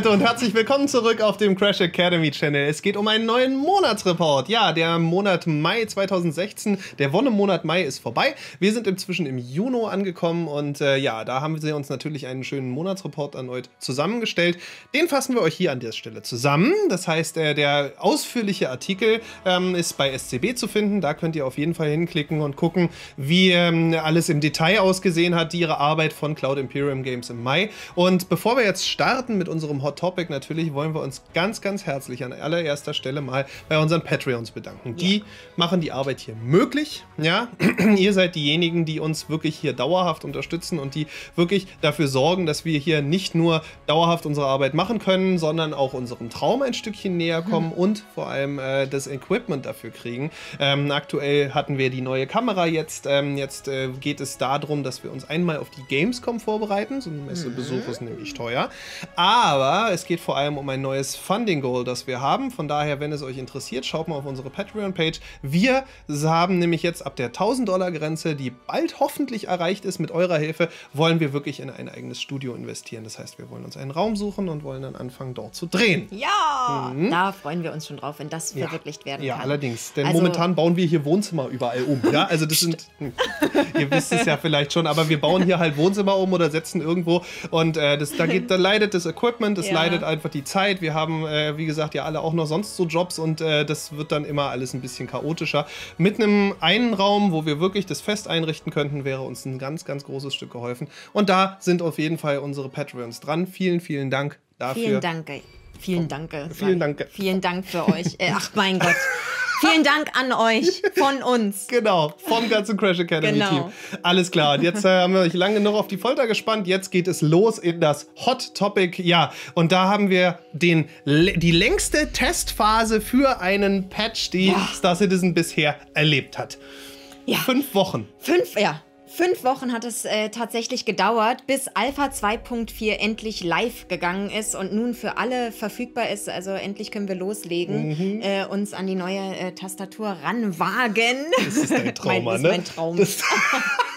Leute und herzlich willkommen zurück auf dem Crash Academy Channel. Es geht um einen neuen Monatsreport. Ja, der Monat Mai 2016, der Wonnemonat Mai ist vorbei. Wir sind inzwischen im Juni angekommen und äh, ja, da haben wir uns natürlich einen schönen Monatsreport erneut zusammengestellt. Den fassen wir euch hier an der Stelle zusammen. Das heißt, äh, der ausführliche Artikel ähm, ist bei SCB zu finden. Da könnt ihr auf jeden Fall hinklicken und gucken, wie ähm, alles im Detail ausgesehen hat, ihre Arbeit von Cloud Imperium Games im Mai. Und bevor wir jetzt starten mit unserem Hot Topic, natürlich wollen wir uns ganz, ganz herzlich an allererster Stelle mal bei unseren Patreons bedanken. Die ja. machen die Arbeit hier möglich. Ja, ihr seid diejenigen, die uns wirklich hier dauerhaft unterstützen und die wirklich dafür sorgen, dass wir hier nicht nur dauerhaft unsere Arbeit machen können, sondern auch unserem Traum ein Stückchen näher kommen mhm. und vor allem äh, das Equipment dafür kriegen. Ähm, aktuell hatten wir die neue Kamera jetzt. Ähm, jetzt äh, geht es darum, dass wir uns einmal auf die Gamescom vorbereiten. So ein Messebesuch mhm. ist nämlich teuer. Aber es geht vor allem um ein neues Funding Goal, das wir haben. Von daher, wenn es euch interessiert, schaut mal auf unsere Patreon-Page. Wir haben nämlich jetzt ab der 1000 Dollar Grenze, die bald hoffentlich erreicht ist mit eurer Hilfe, wollen wir wirklich in ein eigenes Studio investieren. Das heißt, wir wollen uns einen Raum suchen und wollen dann anfangen, dort zu drehen. Ja, mhm. da freuen wir uns schon drauf, wenn das ja. verwirklicht werden ja, kann. Ja, allerdings. Denn also, momentan bauen wir hier Wohnzimmer überall um. Ja, also das sind, ihr wisst es ja vielleicht schon, aber wir bauen hier halt Wohnzimmer um oder setzen irgendwo und äh, das, da, geht, da leidet das Equipment, es ja. leidet einfach die Zeit. Wir haben, äh, wie gesagt, ja alle auch noch sonst so Jobs und äh, das wird dann immer alles ein bisschen chaotischer. Mit einem einen Raum, wo wir wirklich das fest einrichten könnten, wäre uns ein ganz, ganz großes Stück geholfen. Und da sind auf jeden Fall unsere Patreons dran. Vielen, vielen Dank dafür. Vielen Dank. Vielen Dank. Vielen Dank. Vielen Dank für euch. Äh, ach mein Gott. Vielen Dank an euch von uns. Genau, vom ganzen Crash Academy genau. Team. Alles klar. Und jetzt äh, haben wir euch lange genug auf die Folter gespannt. Jetzt geht es los in das Hot Topic. Ja, und da haben wir den, die längste Testphase für einen Patch, die ja. Star Citizen bisher erlebt hat. Ja. Fünf Wochen. Fünf, ja. Fünf Wochen hat es äh, tatsächlich gedauert, bis Alpha 2.4 endlich live gegangen ist und nun für alle verfügbar ist. Also endlich können wir loslegen, mhm. äh, uns an die neue äh, Tastatur ranwagen. Das ist dein Trauma, mein, ne? Das ist mein Traum.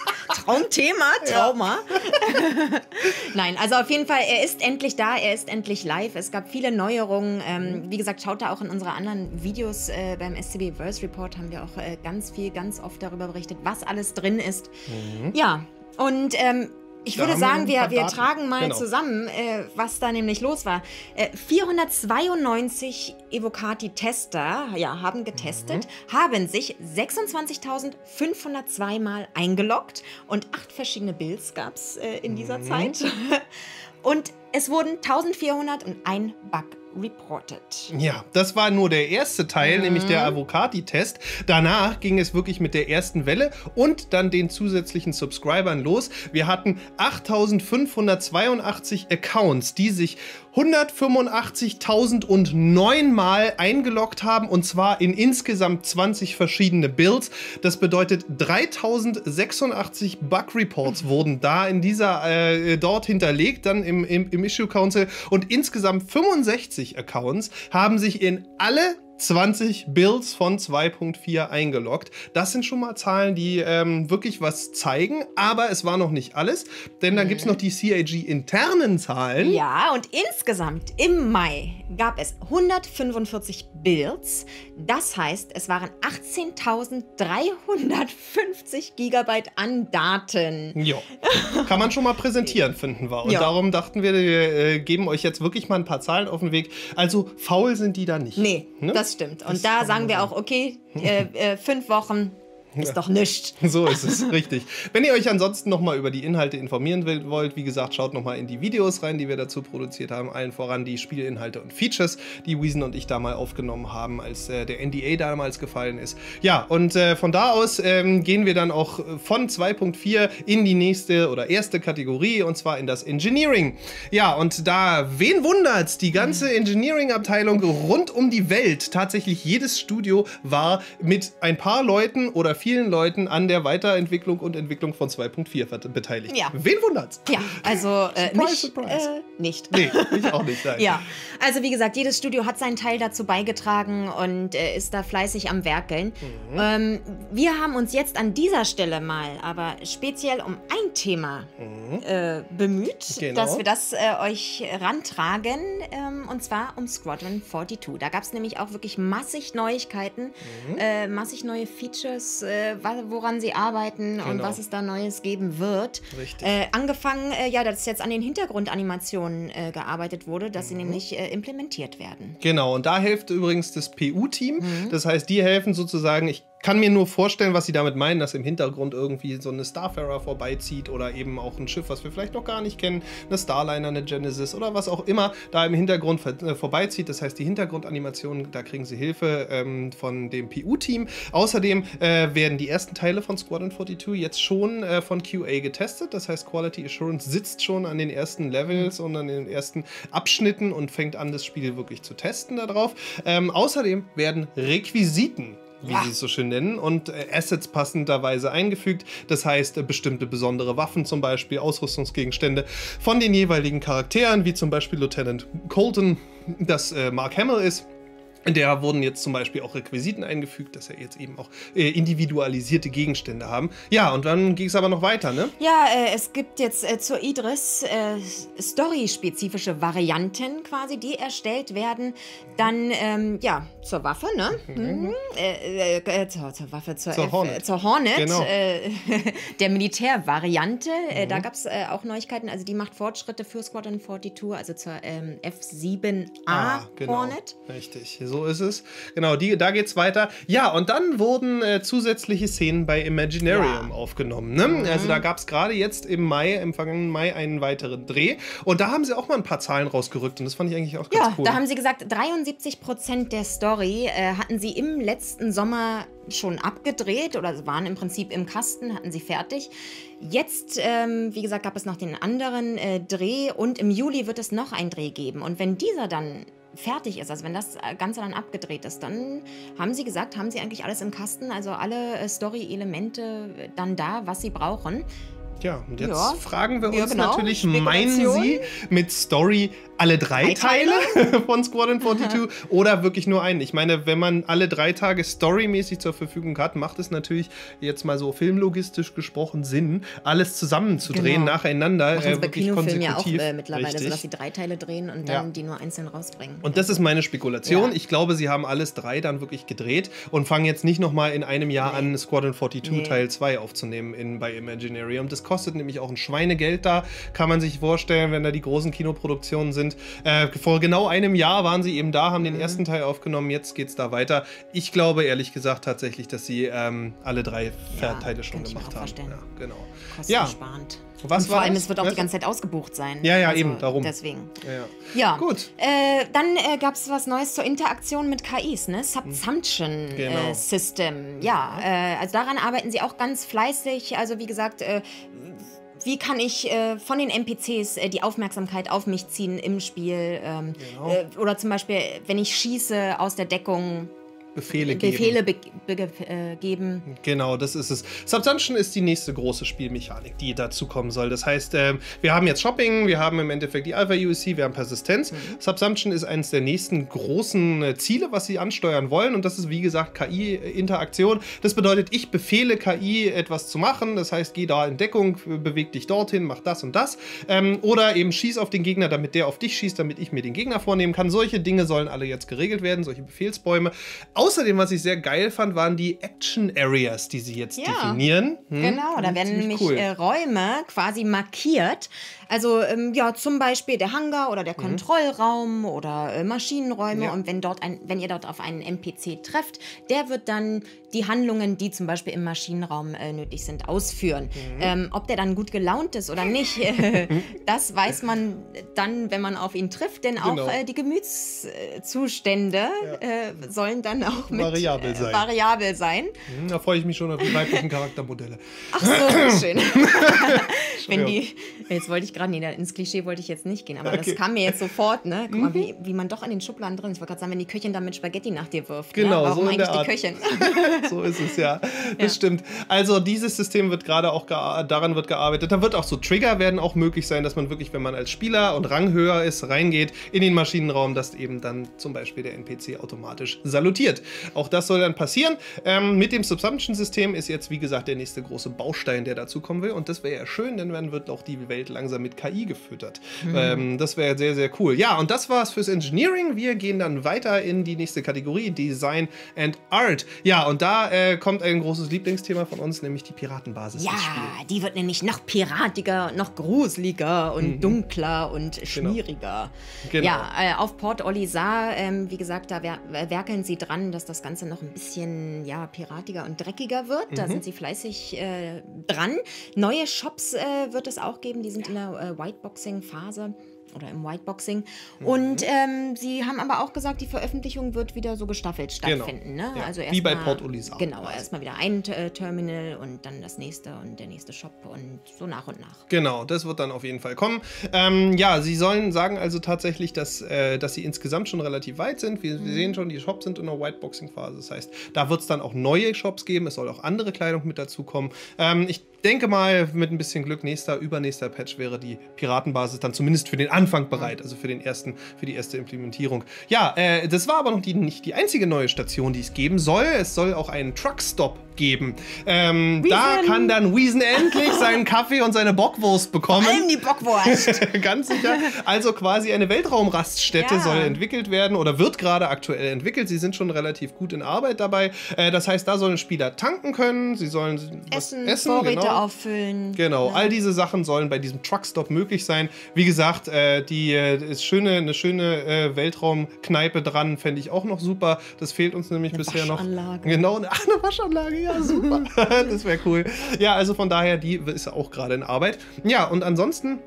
Traumthema, Trauma. Ja. Nein, also auf jeden Fall, er ist endlich da, er ist endlich live. Es gab viele Neuerungen. Ähm, wie gesagt, schaut da auch in unsere anderen Videos äh, beim SCB Verse Report, haben wir auch äh, ganz viel, ganz oft darüber berichtet, was alles drin ist. Mhm. Ja, und ähm, ich würde sagen, wir, wir tragen mal genau. zusammen, äh, was da nämlich los war. Äh, 492 Evocati-Tester ja, haben getestet, mhm. haben sich 26.502 Mal eingeloggt und acht verschiedene Builds gab es äh, in dieser mhm. Zeit. und es wurden 1401 Bug reported. Ja, das war nur der erste Teil, mhm. nämlich der Avocati-Test. Danach ging es wirklich mit der ersten Welle und dann den zusätzlichen Subscribern los. Wir hatten 8582 Accounts, die sich 185.009 Mal eingeloggt haben und zwar in insgesamt 20 verschiedene Builds. Das bedeutet 3086 Bug Reports wurden da in dieser äh, dort hinterlegt, dann im, im, im Issue Council und insgesamt 65 Accounts haben sich in alle 20 Builds von 2.4 eingeloggt. Das sind schon mal Zahlen, die ähm, wirklich was zeigen, aber es war noch nicht alles, denn dann mhm. gibt es noch die CAG-internen Zahlen. Ja, und insgesamt im Mai gab es 145 Builds. Das heißt, es waren 18.350 Gigabyte an Daten. Ja, kann man schon mal präsentieren, finden wir. Und jo. darum dachten wir, wir äh, geben euch jetzt wirklich mal ein paar Zahlen auf den Weg. Also faul sind die da nicht. Nee, ne? das stimmt. Und das da sagen wir auch, okay, äh, äh, fünf Wochen ist ja. doch nichts. So ist es, richtig. Wenn ihr euch ansonsten nochmal über die Inhalte informieren wollt, wie gesagt, schaut nochmal in die Videos rein, die wir dazu produziert haben. Allen voran die Spielinhalte und Features, die Wiesen und ich da mal aufgenommen haben, als äh, der NDA damals gefallen ist. Ja, und äh, von da aus ähm, gehen wir dann auch von 2.4 in die nächste oder erste Kategorie und zwar in das Engineering. Ja, und da, wen wundert's? Die ganze Engineering-Abteilung rund um die Welt, tatsächlich jedes Studio war mit ein paar Leuten oder vielen Leuten an der Weiterentwicklung und Entwicklung von 2.4 beteiligt. Ja. Wen wundert's? Ja, also äh, Surprise, mich surprise. Äh, nicht. Nee, ich auch nicht. Nein. Ja, also wie gesagt, jedes Studio hat seinen Teil dazu beigetragen und äh, ist da fleißig am Werkeln. Mhm. Ähm, wir haben uns jetzt an dieser Stelle mal aber speziell um ein Thema äh, bemüht, Mhm. Genau. dass wir das äh, euch rantragen ähm, und zwar um Squadron 42. Da gab es nämlich auch wirklich massig Neuigkeiten, Mhm. äh, massig neue Features, äh, woran sie arbeiten und Genau. was es da Neues geben wird. Richtig. Äh, angefangen, äh, ja, dass jetzt an den Hintergrundanimationen äh, gearbeitet wurde, dass Mhm. sie nämlich äh, implementiert werden. Genau, und da hilft übrigens das PU-Team. Mhm. Das heißt, die helfen sozusagen, ich kann mir nur vorstellen, was sie damit meinen, dass im Hintergrund irgendwie so eine Starfarer vorbeizieht oder eben auch ein Schiff, was wir vielleicht noch gar nicht kennen, eine Starliner, eine Genesis oder was auch immer da im Hintergrund äh, vorbeizieht. Das heißt, die Hintergrundanimationen, da kriegen sie Hilfe ähm, von dem PU-Team. Außerdem äh, werden die ersten Teile von Squadron 42 jetzt schon äh, von QA getestet. Das heißt, Quality Assurance sitzt schon an den ersten Levels und an den ersten Abschnitten und fängt an, das Spiel wirklich zu testen darauf. Ähm, außerdem werden Requisiten wie Ja. sie es so schön nennen, und äh, Assets passenderweise eingefügt. Das heißt, äh, bestimmte besondere Waffen, zum Beispiel Ausrüstungsgegenstände von den jeweiligen Charakteren, wie zum Beispiel Lieutenant Colton, das äh, Mark Hamill ist. In der wurden jetzt zum Beispiel auch Requisiten eingefügt, dass er jetzt eben auch äh, individualisierte Gegenstände haben. Ja, und dann ging es aber noch weiter, ne? Ja, äh, es gibt jetzt äh, zur Idris äh, story-spezifische Varianten quasi, die erstellt werden. Dann, ähm, ja, zur Waffe, ne? Mhm. Äh, äh, äh, zur, zur Waffe, zur, Zur F- Hornet. zur Hornet, Genau. der Militärvariante. Äh, da gab es auch Neuigkeiten. Also die macht Fortschritte für Squadron 42, also zur ähm, F7A genau. Hornet. Richtig, so ist es. Genau, die, da geht's weiter. Ja, und dann wurden äh, zusätzliche Szenen bei Imaginarium Ja. Mhm. aufgenommen. Ne? Also da gab es gerade jetzt im Mai, im vergangenen Mai, einen weiteren Dreh. Und da haben sie auch mal ein paar Zahlen rausgerückt. Und das fand ich eigentlich auch ganz Ja, cool. da haben sie gesagt, 73 Prozent der Story äh, hatten sie im letzten Sommer schon abgedreht oder waren im Prinzip im Kasten, hatten sie fertig. Jetzt, ähm, wie gesagt, gab es noch den anderen äh, Dreh und im Juli wird es noch einen Dreh geben. Und wenn dieser dann fertig ist, also wenn das äh, Ganze dann abgedreht ist, dann haben sie gesagt, haben sie eigentlich alles im Kasten, also alle äh, Story-Elemente äh, dann da, was sie brauchen. Ja, und jetzt Ja. fragen wir uns Ja, genau. natürlich, meinen. Sie mit Story alle drei, Drei Teile, Teile? von Squadron 42 oder wirklich nur einen? Ich meine, wenn man alle drei Tage storymäßig zur Verfügung hat, macht es natürlich jetzt mal so filmlogistisch gesprochen Sinn, alles zusammenzudrehen Genau. nacheinander. Machen sie bei Kinofilmen ja auch äh, mittlerweile, so Richtig. dass sie drei Teile drehen und Ja. dann die nur einzeln rausbringen. Und das ist meine Spekulation. Ja. Ich glaube, sie haben alles drei dann wirklich gedreht und fangen jetzt nicht nochmal in einem Jahr Nee. an, Squadron 42 Nee. Teil 2 aufzunehmen in, bei Imaginarium. Das kostet nämlich auch ein Schweinegeld da, kann man sich vorstellen, wenn da die großen Kinoproduktionen sind. Äh, vor genau einem Jahr waren sie eben da, haben Mhm. den ersten Teil aufgenommen, jetzt geht es da weiter. Ich glaube ehrlich gesagt tatsächlich, dass sie ähm, alle drei Ja, Teile schon gemacht haben. Ja, genau. Kostensparend. Was und vor allem, es wird auch die ganze Zeit ausgebucht sein. Ja, ja, Also eben, darum. Deswegen. Ja, ja. Ja. Gut. Äh, dann äh, gab es was Neues zur Interaktion mit KIs, ne? Subsumption Genau. äh, System. Ja, äh, also daran arbeiten sie auch ganz fleißig. Also wie gesagt, äh, wie kann ich äh, von den NPCs äh, die Aufmerksamkeit auf mich ziehen im Spiel? Ähm, Genau. äh, oder zum Beispiel, wenn ich schieße aus der Deckung, Befehle geben. Befehle be äh, geben. Genau, das ist es. Subsumption ist die nächste große Spielmechanik, die dazu kommen soll. Das heißt, ähm, wir haben jetzt Shopping, wir haben im Endeffekt die Alpha USC, wir haben Persistenz. Subsumption ist eines der nächsten großen äh, Ziele, was sie ansteuern wollen. Und das ist, wie gesagt, KI-Interaktion. Das bedeutet, ich befehle KI etwas zu machen. Das heißt, geh da in Deckung, beweg dich dorthin, mach das und das. Ähm, oder eben schieß auf den Gegner, damit der auf dich schießt, damit ich mir den Gegner vornehmen kann. Solche Dinge sollen alle jetzt geregelt werden, solche Befehlsbäume. Außerdem, was ich sehr geil fand, waren die Action Areas, die sie jetzt Ja. definieren. Hm? Genau, da werden Ziemlich nämlich cool. äh, Räume quasi markiert. Also ähm, ja, zum Beispiel der Hangar oder der Kontrollraum oder äh, Maschinenräume. Mhm. Ja. Und wenn, dort ein, wenn ihr dort auf einen NPC trefft, der wird dann die Handlungen, die zum Beispiel im Maschinenraum äh, nötig sind, ausführen. Mhm. Ähm, ob der dann gut gelaunt ist oder nicht, äh, das weiß man dann, wenn man auf ihn trifft. Denn Genau. auch äh, die Gemütszustände äh, sollen dann auch mit Variabel äh, sein. variabel sein. Hm, Da freue ich mich schon auf die weiblichen Charaktermodelle. Ach so, schön. Wenn die, jetzt wollte ich gerade, nee, ins Klischee wollte ich jetzt nicht gehen, aber okay. das kam mir jetzt sofort, ne? Guck mal, mhm. wie, wie man doch in den Schubladen drin ist. Ich wollte gerade sagen, wenn die Köchin dann mit Spaghetti nach dir wirft. Ne? Genau, ne? Warum so eigentlich die Köchin? so ist es, ja. Das ja. stimmt. Also dieses System wird gerade auch, daran wird gearbeitet. Da wird auch so Trigger werden auch möglich sein, dass man wirklich, wenn man als Spieler und Rang höher ist, reingeht in den Maschinenraum, dass eben dann zum Beispiel der NPC automatisch salutiert. Auch das soll dann passieren. Ähm, mit dem Subsumption-System ist jetzt, wie gesagt, der nächste große Baustein, der dazu kommen will. Und das wäre ja schön, denn dann wird auch die Welt langsam mit KI gefüttert. Mhm. Ähm, das wäre sehr, sehr cool. Ja, und das war's fürs Engineering. Wir gehen dann weiter in die nächste Kategorie, Design and Art. Ja, und da äh, kommt ein großes Lieblingsthema von uns, nämlich die Piratenbasis. Ja, die wird nämlich noch piratiger, noch gruseliger und mhm. dunkler und schmieriger. Genau. Ja, äh, auf Port Olisar, ähm, wie gesagt, da wer werkeln sie dran, dass das Ganze noch ein bisschen ja, piratiger und dreckiger wird. Mhm. Da sind sie fleißig äh, dran. Neue Shops äh, wird es auch geben, die sind in der äh, Whiteboxing-Phase oder im Whiteboxing. Mhm. Und ähm, sie haben aber auch gesagt, die Veröffentlichung wird wieder so gestaffelt genau. stattfinden. Genau. Ne? Ja. Also Wie bei Port Olisar. Genau, erstmal wieder ein äh, Terminal und dann das nächste und der nächste Shop und so nach und nach. Genau, das wird dann auf jeden Fall kommen. Ähm, ja, sie sollen sagen also tatsächlich, dass, äh, dass sie insgesamt schon relativ weit sind. Wir, mhm. sehen schon, die Shops sind in der Whiteboxing-Phase. Das heißt, da wird es dann auch neue Shops geben. Es soll auch andere Kleidung mit dazu kommen. Ähm, ich denke mal, mit ein bisschen Glück, nächster, übernächster Patch wäre die Piratenbasis dann zumindest für den Anfang bereit, also für den ersten, für die erste Implementierung. Ja, äh, das war aber noch die, nicht die einzige neue Station, die es geben soll. Es soll auch einen Truckstop geben. Ähm, da kann dann Wiesen endlich seinen Kaffee und seine Bockwurst bekommen. Vor allem die Bockwurst. Ganz sicher. Also quasi eine Weltraumraststätte ja. soll entwickelt werden oder wird gerade aktuell entwickelt. Sie sind schon relativ gut in Arbeit dabei. Äh, das heißt, da sollen Spieler tanken können, sie sollen essen, essen Vorräte genau. auffüllen. Genau, ja. all diese Sachen sollen bei diesem Truckstop möglich sein. Wie gesagt, äh, die äh, ist schöne, eine schöne äh, Weltraumkneipe dran, fände ich auch noch super. Das fehlt uns nämlich eine bisher noch. Genau, eine, eine Waschanlage ja, super. das wäre cool. Ja, also von daher, die ist auch gerade in Arbeit. Ja, und ansonsten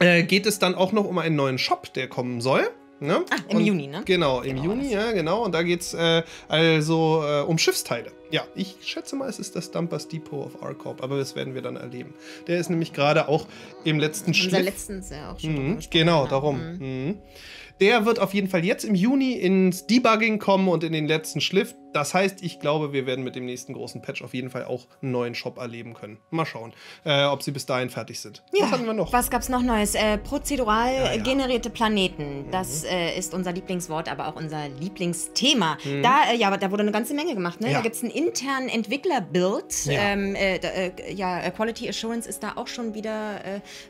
äh, geht es dann auch noch um einen neuen Shop, der kommen soll. Ne? Ah, im und, Juni, ne? Genau, im genau, Juni, ja, genau. Und da geht es äh, also äh, um Schiffsteile. Ja, ich schätze mal, es ist das Dumpers Depot of Arcorp, aber das werden wir dann erleben. Der ist nämlich gerade auch im letzten Schritt. Unser letztens ja auch schon. Mhm, genau, darum. Mhm. Mhm. Der wird auf jeden Fall jetzt im Juni ins Debugging kommen und in den letzten Schliff. Das heißt, ich glaube, wir werden mit dem nächsten großen Patch auf jeden Fall auch einen neuen Shop erleben können. Mal schauen, äh, ob sie bis dahin fertig sind. Ja, was hatten wir noch? Was gab es noch Neues? Äh, prozedural ja, ja. generierte Planeten. Das mhm. äh, ist unser Lieblingswort, aber auch unser Lieblingsthema. Mhm. Da, äh, ja, da wurde eine ganze Menge gemacht. Ne? Da gibt es einen internen Entwickler-Build. Ähm, äh, äh, ja, Quality Assurance ist da auch schon wieder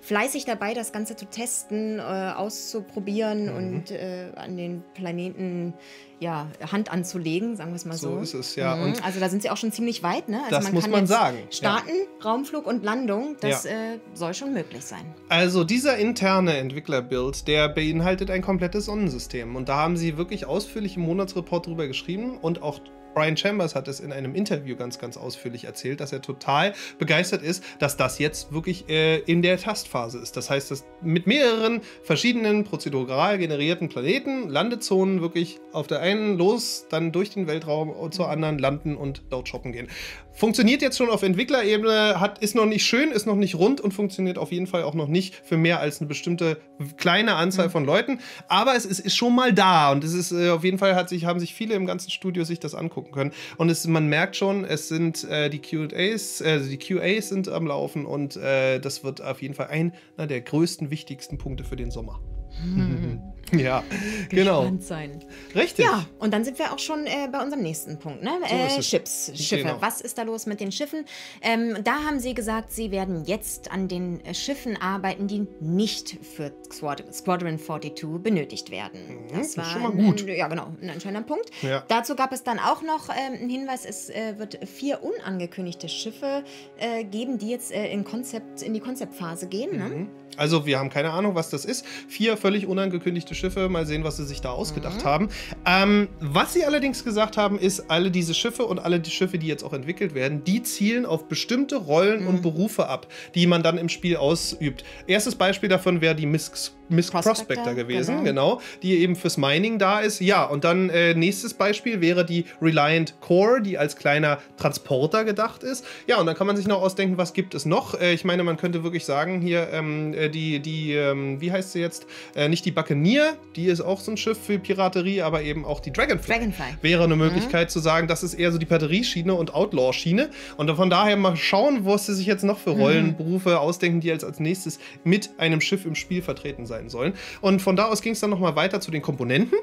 fleißig dabei, das Ganze zu testen, auszuprobieren mhm. und an den Planeten ja, Hand anzulegen, sagen wir es mal so. So ist es, ja. Mhm. also da sind sie auch schon ziemlich weit, ne? Also das man muss man sagen. Starten, ja. Raumflug und Landung, das ja. äh, soll schon möglich sein. Also dieser interne Entwicklerbuild, der beinhaltet ein komplettes Sonnensystem. Und da haben sie wirklich ausführlich im Monatsreport drüber geschrieben und auch Brian Chambers hat es in einem Interview ganz, ganz ausführlich erzählt, dass er total begeistert ist, dass das jetzt wirklich äh, in der Tastphase ist. Das heißt, dass mit mehreren verschiedenen prozedural generierten Planeten, Landezonen wirklich auf der einen los, dann durch den Weltraum zur anderen landen und dort shoppen gehen. Funktioniert jetzt schon auf Entwicklerebene, hat, ist noch nicht schön, ist noch nicht rund und funktioniert auf jeden Fall auch noch nicht für mehr als eine bestimmte kleine Anzahl mhm. von Leuten. Aber es ist, ist, schon mal da und es ist äh, auf jeden Fall hat sich, haben sich viele im ganzen Studio sich das angucken können. Und es, man merkt schon, es sind äh, die QAs, äh, die QAs sind am Laufen und äh, das wird auf jeden Fall einer der größten, wichtigsten Punkte für den Sommer. Hm. Ja, genau. Sein. Richtig. Ja, und dann sind wir auch schon äh, bei unserem nächsten Punkt, ne? So äh, Chips, Schiffe. Genau. Was ist da los mit den Schiffen? Ähm, da haben sie gesagt, sie werden jetzt an den äh, Schiffen arbeiten, die nicht für Squad Squadron 42 benötigt werden. Mhm, das war schon mal gut. Ein, ja, genau, ein entscheidender Punkt. Ja. Dazu gab es dann auch noch ähm, einen Hinweis, es äh, wird vier unangekündigte Schiffe äh, geben, die jetzt äh, in, Konzept, in die Konzeptphase gehen. Ne? Also wir haben keine Ahnung, was das ist. Vier völlig unangekündigte Schiffe. Mal sehen, was sie sich da ausgedacht mhm. haben. Ähm, was sie allerdings gesagt haben, ist, alle diese Schiffe und alle die Schiffe, die jetzt auch entwickelt werden, die zielen auf bestimmte Rollen mhm. und Berufe ab, die man dann im Spiel ausübt. Erstes Beispiel davon wäre die Misk Miss Prospector, Prospector, gewesen, genau. genau. die eben fürs Mining da ist. Ja, und dann äh, nächstes Beispiel wäre die Reliant Core, die als kleiner Transporter gedacht ist. Ja, und dann kann man sich noch ausdenken, was gibt es noch. Äh, ich meine, man könnte wirklich sagen, hier ähm, äh, die, die ähm, wie heißt sie jetzt? Äh, nicht die Buccaneer, die ist auch so ein Schiff für Piraterie, aber eben auch die Dragonfly. Dragonfly. Wäre eine Möglichkeit zu sagen, das ist eher so die Piraterieschiene und Outlaw-Schiene. Und von daher mal schauen, was sie sich jetzt noch für Rollenberufe ausdenken, die als, als nächstes mit einem Schiff im Spiel vertreten sein sollen. Und von da aus ging es dann nochmal weiter zu den Komponenten.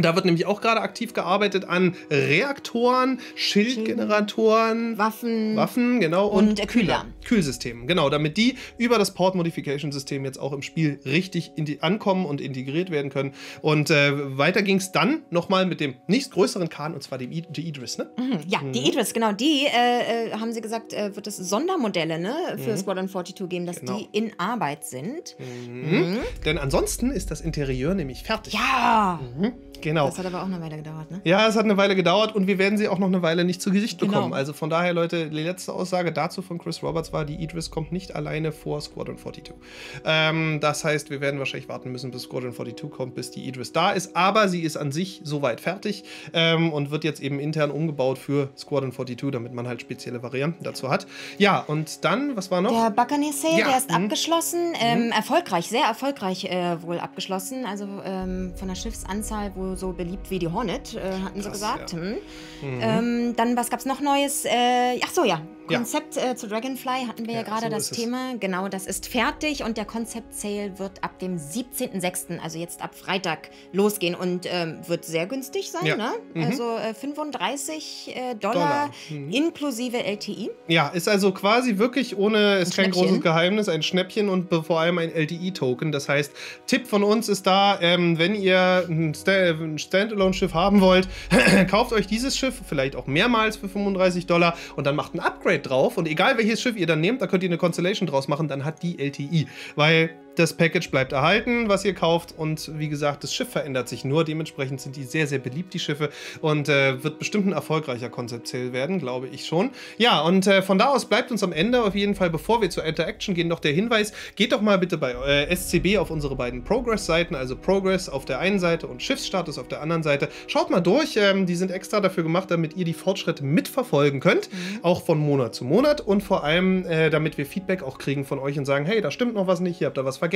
Da wird nämlich auch gerade aktiv gearbeitet an Reaktoren, Schildgeneratoren, Waffen. Waffen, genau. Und, äh, Kühler. Kühlsystemen, genau, damit die über das Port Modification System jetzt auch im Spiel richtig in die ankommen und integriert werden können. Und äh, weiter ging es dann nochmal mit dem nächstgrößeren Kahn, und zwar dem I die Idris, ne? Mhm, Ja, die Idris, genau, die äh, äh, haben sie gesagt, äh, wird es Sondermodelle ne, für Squadron 42 geben, dass Genau. die in Arbeit sind. Mhm. Denn ansonsten ist das Interieur nämlich fertig. Ja! Mhm, genau. Das hat aber auch eine Weile gedauert, ne? Ja, es hat eine Weile gedauert und wir werden sie auch noch eine Weile nicht zu Gesicht Genau. bekommen. Also von daher, Leute, die letzte Aussage dazu von Chris Roberts war, die Idris kommt nicht alleine vor Squadron 42. Ähm, das heißt, wir werden wahrscheinlich warten müssen, bis Squadron 42 kommt, bis die Idris da ist. Aber sie ist an sich soweit fertig ähm, und wird jetzt eben intern umgebaut für Squadron 42, damit man halt spezielle Varianten dazu hat. Ja, und dann, was war noch? Der Buccaneer Sale, Ja, der ist mhm. abgeschlossen. Ähm, erfolgreich, sehr erfolgreich äh, wohl abgeschlossen. Also ähm, von der Schiffsanzahl wohl so beliebt wie die Hornet, äh, hatten sie Krass, gesagt. ja. Hm. Ähm, dann, was gab's noch Neues? Äh, ach so, ja. Ja. Konzept äh, zu Dragonfly hatten wir ja, Ja, gerade so das ist es. Thema. Genau, das ist fertig und der Concept Sale wird ab dem 17.06., also jetzt ab Freitag, losgehen und ähm, wird sehr günstig sein. Ja. Ne? Mhm. Also äh, 35 äh, Dollar, Dollar. Mhm. inklusive LTI. Ja, ist also quasi wirklich ohne, ist kein großes Geheimnis, ein Schnäppchen und vor allem ein LTI-Token. Das heißt, Tipp von uns ist da, ähm, wenn ihr ein, Sta ein Standalone-Schiff haben wollt, kauft euch dieses Schiff, vielleicht auch mehrmals für 35 Dollar und dann macht ein Upgrade drauf. Und egal welches Schiff ihr dann nehmt, da könnt ihr eine Constellation draus machen, dann hat die LTI. Weil das Package bleibt erhalten, was ihr kauft. Und wie gesagt, das Schiff verändert sich nur. Dementsprechend sind die sehr, sehr beliebt, die Schiffe. Und äh, wird bestimmt ein erfolgreicher Konzeptziel werden, glaube ich schon. Ja, und äh, von da aus bleibt uns am Ende auf jeden Fall, bevor wir zur Interaction gehen, noch der Hinweis: geht doch mal bitte bei äh, SCB auf unsere beiden Progress-Seiten, also Progress auf der einen Seite und Schiffsstatus auf der anderen Seite. Schaut mal durch. Ähm, die sind extra dafür gemacht, damit ihr die Fortschritte mitverfolgen könnt. Auch von Monat zu Monat. Und vor allem, äh, damit wir Feedback auch kriegen von euch und sagen: hey, da stimmt noch was nicht, ihr habt da was vergessen.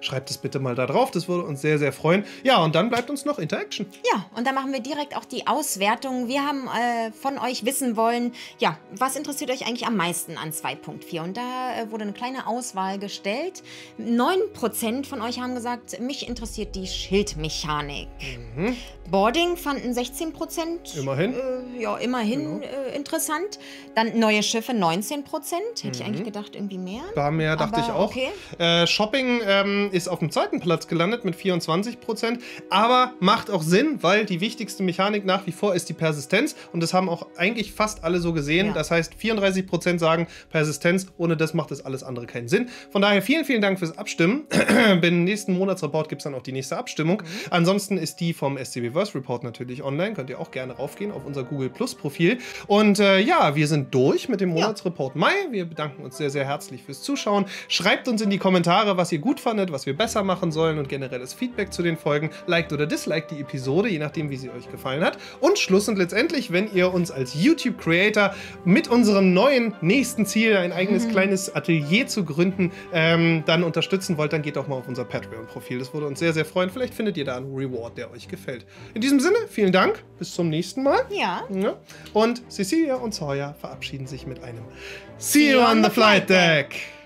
Schreibt es bitte mal da drauf. Das würde uns sehr, sehr freuen. Ja, und dann bleibt uns noch Interaction. Ja, und dann machen wir direkt auch die Auswertung. Wir haben äh, von euch wissen wollen, ja, was interessiert euch eigentlich am meisten an 2.4? Und da äh, wurde eine kleine Auswahl gestellt. 9% von euch haben gesagt, mich interessiert die Schildmechanik. Boarding fanden 16%. Immerhin. Äh, ja, immerhin äh, interessant. Dann neue Schiffe 19%. Hätte ich eigentlich gedacht, irgendwie mehr. Da mehr dachte Aber ich auch. okay. Äh, Shopping ähm, ist auf dem zweiten Platz gelandet mit 24%, aber macht auch Sinn, weil die wichtigste Mechanik nach wie vor ist die Persistenz und das haben auch eigentlich fast alle so gesehen. Ja. Das heißt, 34% sagen Persistenz, ohne das macht das alles andere keinen Sinn. Von daher vielen, vielen Dank fürs Abstimmen. Beim nächsten Monatsreport gibt es dann auch die nächste Abstimmung. Mhm. Ansonsten ist die vom SCB Verse Report natürlich online. Könnt ihr auch gerne raufgehen auf unser Google Plus Profil. Und äh, ja, wir sind durch mit dem Monatsreport Mai. Wir bedanken uns sehr, sehr herzlich fürs Zuschauen. Schreibt uns in die Kommentare, was ihr gut fandet, was wir besser machen sollen und generelles Feedback zu den Folgen. Liked oder disliked die Episode, je nachdem, wie sie euch gefallen hat. Und Schluss und letztendlich, wenn ihr uns als YouTube-Creator mit unserem neuen nächsten Ziel, ein eigenes kleines Atelier zu gründen, ähm, dann unterstützen wollt, dann geht doch mal auf unser Patreon-Profil. Das würde uns sehr, sehr freuen. Vielleicht findet ihr da einen Reward, der euch gefällt. In diesem Sinne, vielen Dank. Bis zum nächsten Mal. Ja. Ja. Und Cecilia und Sawyer verabschieden sich mit einem See you on the flight deck.